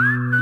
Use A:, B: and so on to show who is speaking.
A: you